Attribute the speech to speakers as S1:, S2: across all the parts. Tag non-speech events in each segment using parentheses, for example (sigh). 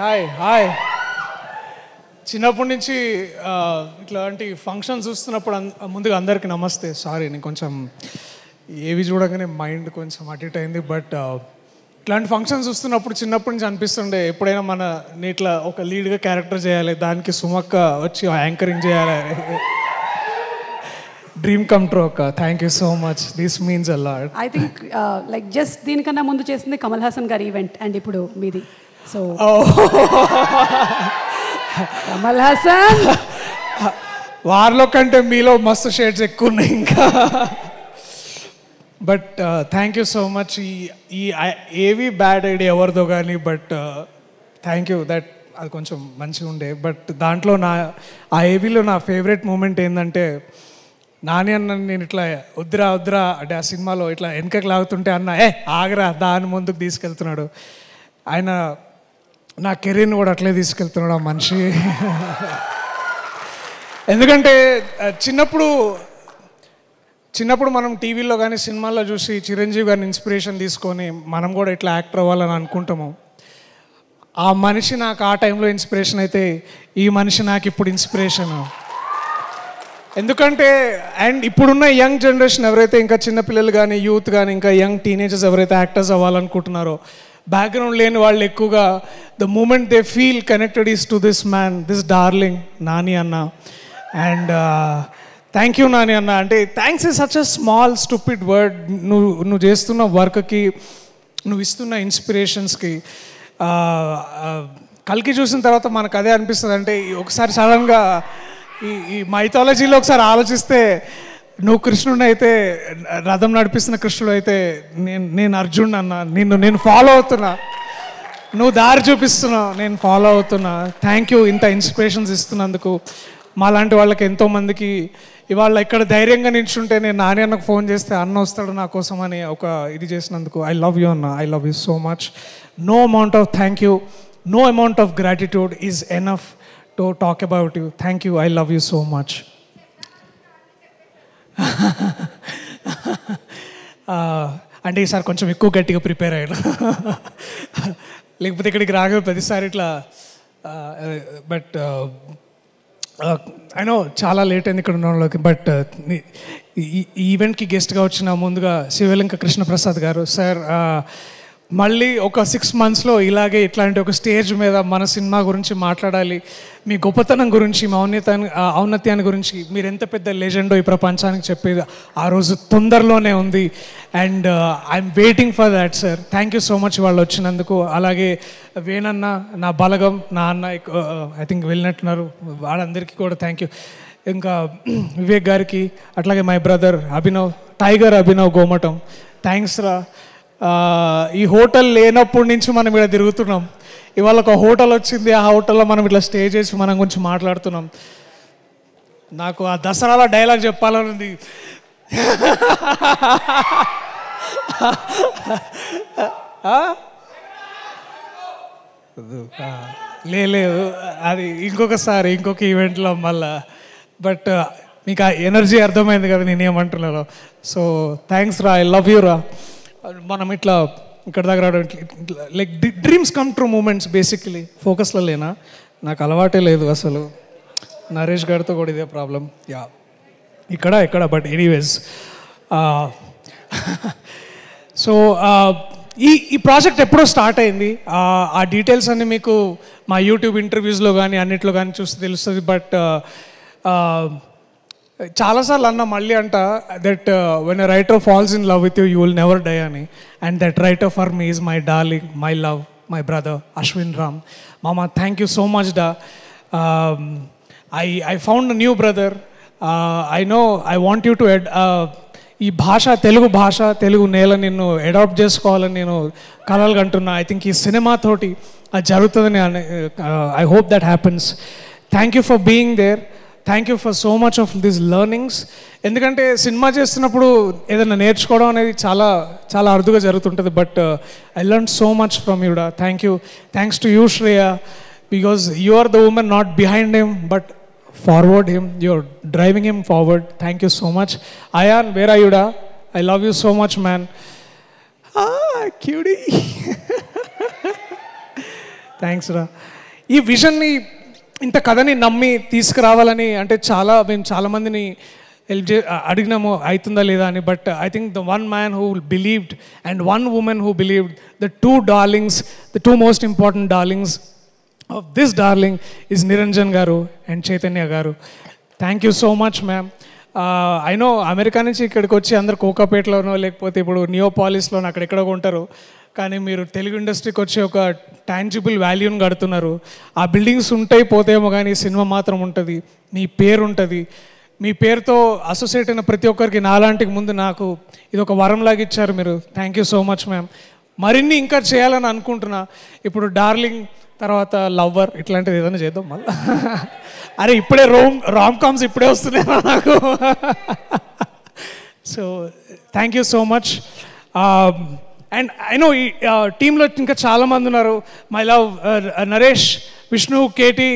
S1: Hi hi hi చిన్నప్పటి నుంచి ఇట్లాంటి ఫంక్షన్స్ చూస్తున్నప్పుడు ముందుగా అందరికీ నమస్తే. సారీ నేను కొంచెం ఏవి చూడగానే మైండ్ కొంచెం అటిట్ అయింది. బట్ ఇట్లాంటి ఫంక్షన్స్ చూస్తున్నప్పుడు చిన్నప్పటి నుంచి అనిపిస్తుండే ఎప్పుడైనా మన నేను ఇట్లా ఒక లీడ్గా క్యారెక్టర్ చేయాలి దానికి సుమక్క వచ్చి యాంకరింగ్ చేయాలి. డ్రీమ్ కమ్ ట్రూ అక్క. Thank you so much this means a lot
S2: I think like just దీనికన్నా ముందు చేసింది కమల్ హాసన్ గారి ఈవెంట్ అండ్ ఇప్పుడు మీది. సో కమల్ హాసన్.
S1: వారిలో కంటే మీలో మస్తు షేడ్స్ ఎక్కువ ఉన్నాయి ఇంకా but thank you so much ఈ ఈ ఏవి బ్యాడ్ ఐడియా ఎవరిదో కానీ బట్ థ్యాంక్ యూ దట్ అది కొంచెం మంచిగా ఉండే. బట్ దాంట్లో నా ఆ ఏవీలో నా ఫేవరెట్ మూమెంట్ ఏంటంటే నాని అన్న నేను ఇట్లా వద్దురా వద్దురా అంటే ఆ సినిమాలో ఇట్లా వెనకకి లాగుతుంటే అన్న ఏ ఆగరా దాని ముందుకు తీసుకెళ్తున్నాడు. ఆయన నా కెరీర్ని కూడా అట్లే తీసుకెళ్తున్నాడు ఆ మనిషి. ఎందుకంటే చిన్నప్పుడు చిన్నప్పుడు మనం టీవీలో కానీ సినిమాల్లో చూసి చిరంజీవి గారిని ఇన్స్పిరేషన్ తీసుకొని మనం కూడా ఇట్లా యాక్టర్ అవ్వాలని అనుకుంటాము. ఆ మనిషి నాకు ఆ టైంలో ఇన్స్పిరేషన్ అయితే ఈ మనిషి నాకు ఇప్పుడు ఇన్స్పిరేషన్. ఎందుకంటే అండ్ ఇప్పుడున్న యంగ్ జనరేషన్ ఎవరైతే ఇంకా చిన్నపిల్లలు కానీ యూత్ కానీ ఇంకా యంగ్ టీనేజర్స్ ఎవరైతే యాక్టర్స్ అవ్వాలనుకుంటున్నారో బ్యాక్గ్రౌండ్ లేని వాళ్ళు ఎక్కువగా the moment they feel connected is to this man this darling Nani అన్న అండ్ థ్యాంక్ యూ నాని అన్న అంటే thanks is such a small stupid word నువ్వు నువ్వు చేస్తున్న వర్క్కి నువ్వు ఇస్తున్న ఇన్స్పిరేషన్స్కి uh, uh, కలికి చూసిన తర్వాత మనకు అదే అనిపిస్తుంది. అంటే ఒకసారి సడన్గా ఈ ఈ మైథాలజీలో ఒకసారి ఆలోచిస్తే నువ్వు కృష్ణుడు అయితే రథం నడిపిస్తున్న కృష్ణుడు అయితే నేను నేను అర్జున్ అన్న నిన్ను నేను ఫాలో అవుతున్నా. నువ్వు దారి చూపిస్తున్నావు నేను ఫాలో అవుతున్నా. థ్యాంక్ యూ ఇంత ఇన్స్పిరేషన్స్ ఇస్తున్నందుకు. మాలాంటి వాళ్ళకి ఎంతోమందికి ఇవాళ ఇక్కడ ధైర్యంగా నిల్చుంటే నేను నాని అన్నకు ఫోన్ చేస్తే అన్న వస్తాడు నా కోసం అని ఒక ఇది చేసినందుకు ఐ లవ్ యూ అన్న. I love you so much no amount of thank you no amount of gratitude is enough to talk about you thank you I love you so much (laughs) అంటే ఈసారి కొంచెం ఎక్కువ గట్టిగా ప్రిపేర్ అయ్యాను. లేకపోతే ఇక్కడికి రాగా ప్రతిసారి ఇట్లా బట్ అయినో చాలా లేట్ అయింది ఇక్కడ ఉన్న వాళ్ళకి బట్ ఈ ఈవెంట్కి గెస్ట్గా వచ్చిన ముందుగా శివలింక కృష్ణప్రసాద్ గారు సార్ మళ్ళీ ఒక సిక్స్ మంత్స్లో ఇలాగే ఇట్లాంటి ఒక స్టేజ్ మీద మన సినిమా గురించి మాట్లాడాలి మీ గొప్పతనం గురించి మీ ఔన్నత ఔన్నత్యాన్ని గురించి మీరు ఎంత పెద్ద లెజెండో ఈ ప్రపంచానికి చెప్పేది ఆ రోజు తొందరలోనే ఉంది. And I'm waiting for that sir thank you so much వాళ్ళు వచ్చినందుకు. అలాగే వేణన్న నా బలగం నా అన్న ఐ థింక్ uh, uh, వెళ్ళినట్టున్నారు. వాళ్ళందరికీ కూడా థ్యాంక్ యూ ఇంకా (clears throat) వివేక్ గారికి అట్లాగే my brother Abhinav tiger Abhinav Gomatam. Thanks రా. ఈ హోటల్ లేనప్పటి నుంచి మనం ఇక్కడ తిరుగుతున్నాం. ఇవాళ ఒక హోటల్ వచ్చింది ఆ హోటల్లో మనం ఇట్లా స్టే చేసి మనం గురించి మాట్లాడుతున్నాం. నాకు ఆ దసరాలో డైలాగ్ చెప్పాలని ఉంది. లేదు అది ఇంకొకసారి ఇంకొక ఈవెంట్లో మళ్ళా. బట్ మీకు ఆ ఎనర్జీ అర్థమైంది కదా నేను ఏమంటున్నాను సో థ్యాంక్స్ రా ఐ లవ్ యూ రా. మనం ఇట్లా ఇక్కడ దగ్గర like dreams come true moments basically ఫోకస్లో లేనా? నాకు అలవాటే లేదు అసలు. నరేష్ గారితో కూడా ఇదే ప్రాబ్లం యా ఇక్కడ ఇక్కడ బట్ ఎనీవేస్ సో ఈ ఈ ప్రాజెక్ట్ ఎప్పుడో స్టార్ట్ అయింది. ఆ, డీటెయిల్స్ అన్నీ మీకు మా యూట్యూబ్ ఇంటర్వ్యూస్లో కానీ అన్నిట్లో కానీ చూస్తే తెలుస్తుంది బట్ చాలాసార్లు అన్న మళ్ళీ అంట that when a writer falls in love with you you will never die అని. And that writer for me is my darling my love my brother Ashwin Ram మామ థ్యాంక్ యూ సో మచ్ డా I I found new brother I know I want you to add ఈ భాష తెలుగు భాష తెలుగు నేల నిన్ను adapt చేసుకోవాలని నేను కలలు కంటున్నా. ఐ థింక్ ఈ సినిమా తోటి అది జరుగుతుందని I hope that happens thank you for being there thank you for so much of this learnings ఎందుకంటే సినిమా చేస్తున్నప్పుడు ఏదైనా నేర్చుకోవడం అనేది చాలా చాలా అరుదుగా జరుగుతుంటుంది. But I learn so much from యూడా thank you thanks to you Shreya because you are the women not behind him but forward him you're driving him forward thank you so much Ayan వేరా యుడా I love you so much man QD thanks రా ఈ విజన్ని ఇంత కథని నమ్మి తీసుకురావాలని అంటే చాలా మేము చాలా మందిని హెల్ప్ చే అడిగినాము అవుతుందా లేదా అని. But I think the one man who believed and one woman who believed the two darlings the two most important darlings of this darling is Niranjan గారు అండ్ చైతన్య గారు. Thank you so much ma'am. I know America నుంచి ఇక్కడికి వచ్చి అందరు కోకాపేటలోనో లేకపోతే ఇప్పుడు నియోపాలిస్లోనో అక్కడెక్కడో ఉంటారు. కానీ మీరు తెలుగు ఇండస్ట్రీకి వచ్చి ఒక టాంజిబుల్ వాల్యూని కడుతున్నారు. ఆ బిల్డింగ్స్ ఉంటాయి పోతేమో కానీ సినిమా మాత్రం ఉంటుంది. మీ పేరు ఉంటుంది. మీ పేరుతో అసోసియేట్ అయిన ప్రతి ఒక్కరికి నాలాంటికి ముందు నాకు ఇది ఒక వరంలాగా ఇచ్చారు మీరు. Thank you so much ma'am మరిన్ని ఇంకా చేయాలని అనుకుంటున్నా. ఇప్పుడు డార్లింగ్ తర్వాత లవ్వర్ ఇట్లాంటిది ఏదైనా చేద్దాం మళ్ళీ. అరే ఇప్పుడే రోమ్ రామ్ కామ్స్ ఇప్పుడే వస్తున్నాయి నాకు. So thank you so much and I know ఈ టీంలో ఇంకా చాలామంది ఉన్నారు. My love Naresh Vishnu KT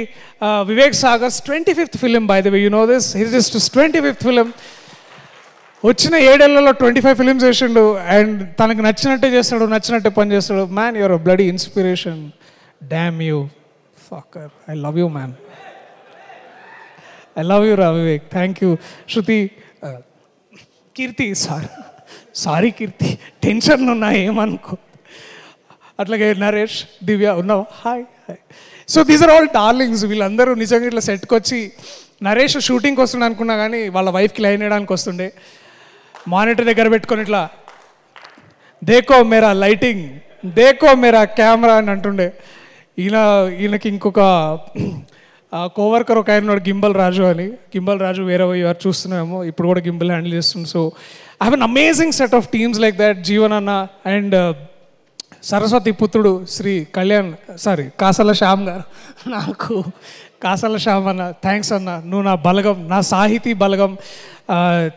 S1: Vivek Sagar's twenty fifth film by the way you know this his is twenty fifth film వచ్చిన ఏడేళ్ళలో ట్వంటీ ఫైవ్ ఫిలిమ్స్ వేసిండు. And తనకు నచ్చినట్టే చేస్తాడు నచ్చినట్టే పని చేస్తాడు. Man your bloody inspiration damn you fucker I love you man I love you రా Vivek thank you Shruti Keerthi sir sorry Keerthi టెన్షన్లు ఉన్నా ఏమనుకో. అట్లాగే నరేష్ దివ్య ఉన్నావు? Hi hi so these are all darlings వీళ్ళందరూ నిజంగా ఇట్లా సెట్కి వచ్చి నరేష్ షూటింగ్కి వస్తుండే అనుకున్నా కానీ వాళ్ళ వైఫ్కి లైన్ వేయడానికి వస్తుండే. మానిటర్ దగ్గర పెట్టుకొని ఇట్లా దేకో మేరా లైటింగ్ దేకో మేరా కెమెరా అని అంటుండే. ఈయన ఈయనకి ఇంకొక కోవర్కర్ ఒక ఆయన గింబల్ రాజు అని. గింబల్ రాజు వేరే వారు చూస్తున్నామో ఇప్పుడు కూడా గింబల్ హ్యాండిల్ చేస్తుంది so I have an amazing set of teams like that Jeevan అన్న అండ్ uh, సరస్వతి పుత్రుడు శ్రీ కళ్యాణ్ సారీ కాసల శ్యామ్ గారు. నాకు కాసల శ్యామ్ అన్న థ్యాంక్స్ అన్న నువ్వు నా బలగం నా సాహితీ బలగం.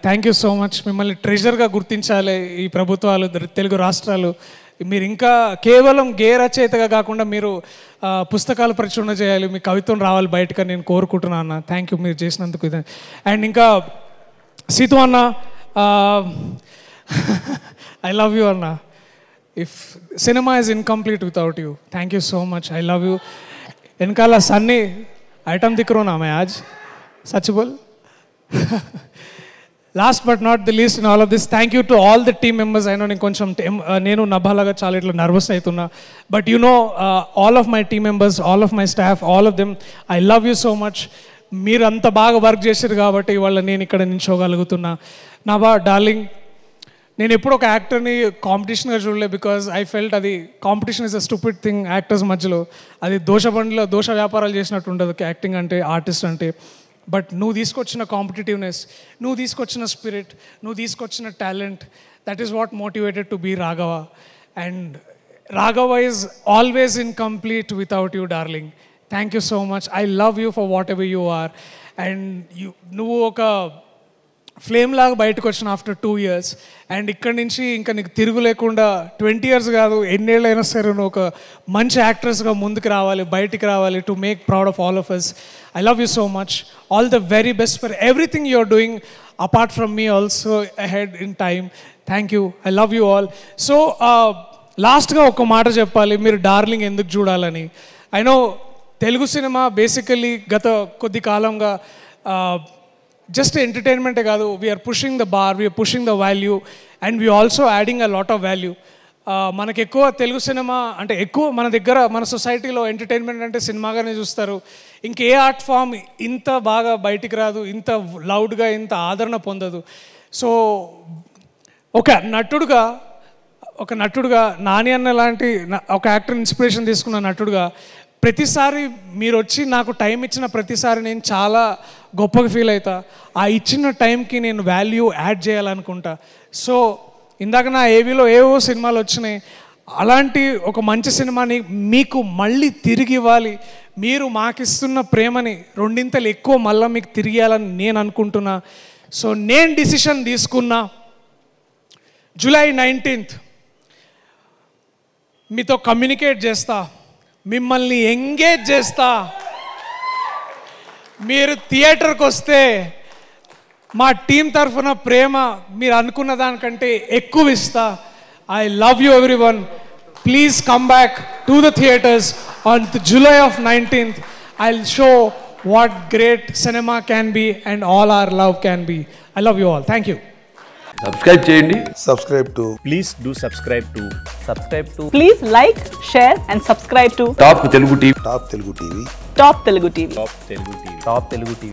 S1: థ్యాంక్ యూ సో మచ్ మిమ్మల్ని ట్రెజర్గా గుర్తించాలి ఈ ప్రభుత్వాలు తెలుగు రాష్ట్రాలు. మీరు ఇంకా కేవలం గే రచయితగా కాకుండా మీరు పుస్తకాలు ప్రచురణ చేయాలి మీ కవిత్వం రావాలి బయటగా నేను కోరుకుంటున్నాను అన్న. థ్యాంక్ యూ మీరు చేసినందుకు ఇది. అండ్ ఇంకా సీతు అన్న ఐ లవ్ యూ అన్న. If cinema is incomplete without you thank you so much I love you వెనకాల సన్నీ ఐటమ్ దిక్కు నా మే సచ్ బోల్ last but not the least in all of this thank you to all the team members అయినా నేను కొంచెం నేను నభాలాగా చాలా ఇట్లా నర్వస్ అవుతున్నా. But you know all of my team members all of my staff all of them I love you so much మీరు అంత బాగా వర్క్ చేశారు కాబట్టి ఇవాళ నేను ఇక్కడ నిల్చోగలుగుతున్నా. నా డార్లింగ్ నేను ఎప్పుడు ఒక యాక్టర్ని కాంపిటీషన్గా చూడలే బికాజ్ ఐ ఫెల్ట్ అది competition is a stupid thing actors మధ్యలో. అది దోష బండిలో దోష వ్యాపారాలు చేసినట్టు ఉండదు. యాక్టింగ్ అంటే ఆర్టిస్ట్ అంటే. బట్ నువ్వు తీసుకొచ్చిన కాంపిటేటివ్నెస్ నువ్వు తీసుకొచ్చిన స్పిరిట్ నువ్వు తీసుకొచ్చిన talent that is what motivated to be Raghava and Raghava is always in complete without you darling thank you so much I love you for whatever you are and you నువ్వు ఒక flame లాగా బయటకు వచ్చిన after two years and ఇక్కడి నుంచి ఇంకా నీకు తిరుగు లేకుండా ట్వంటీ ఇయర్స్ కాదు ఎన్నేళ్ళైనా సరే నువ్వు ఒక మంచి యాక్ట్రెస్గా ముందుకు రావాలి బయటికి రావాలి to make proud of all of us I love you so much all the very best for everything you're doing apart from me also ahead in time thank you I love you all so లాస్ట్గా ఒక మాట చెప్పాలి. మీరు darling ఎందుకు చూడాలని? I know Telugu cinema basically గత కొద్ది కాలంగా uh, జస్ట్ ఎంటర్టైన్మెంటే కాదు. We're pushing the bar we're pushing the value and we also adding a lot of value మనకు ఎక్కువ తెలుగు సినిమా అంటే ఎక్కువ మన దగ్గర మన సొసైటీలో ఎంటర్టైన్మెంట్ అంటే సినిమాగానే చూస్తారు. ఇంకే ఆర్ట్ ఫామ్ ఇంత బాగా బయటికి రాదు ఇంత లౌడ్గా ఇంత ఆదరణ పొందదు. సో ఒక నటుడుగా ఒక నటుడుగా నాని అన్న లాంటి ఒక యాక్టర్ ఇన్స్పిరేషన్ తీసుకున్న నటుడుగా ప్రతిసారి మీరు వచ్చి నాకు టైం ఇచ్చిన ప్రతిసారి నేను చాలా గొప్పగా ఫీల్ అవుతా ఆ ఇచ్చిన టైంకి నేను వాల్యూ యాడ్ చేయాలనుకుంటా. సో ఇందాక నా ఏవీలో ఏవో సినిమాలు వచ్చినాయి. అలాంటి ఒక మంచి సినిమాని మీకు మళ్ళీ తిరిగి ఇవ్వాలి. మీరు మాకిస్తున్న ప్రేమని రెండింతలు ఎక్కువ మళ్ళీ మీకు తిరిగేయాలని నేను అనుకుంటున్నా. సో నేను డిసిషన్ తీసుకున్నా. జూలై నైన్టీన్త్ మీతో కమ్యూనికేట్ చేస్తా. మిమ్మల్ని ఎంగేజ్ చేస్తా. మీరు థియేటర్కి వస్తే మా టీం తరఫున ప్రేమ మీరు అనుకున్న దానికంటే ఎక్కువ ఇస్తా I love you everyone please come back to the theatres on July of nineteenth I show what great cinema can be and all are love can be I love you all thank you
S3: subscribe చేయండి.
S4: Subscribe to
S5: please do subscribe to
S6: subscribe to
S7: please like share and subscribe to
S3: top Telugu TV
S4: top Telugu TV
S7: top Telugu TV
S5: top Telugu TV
S6: top Telugu TV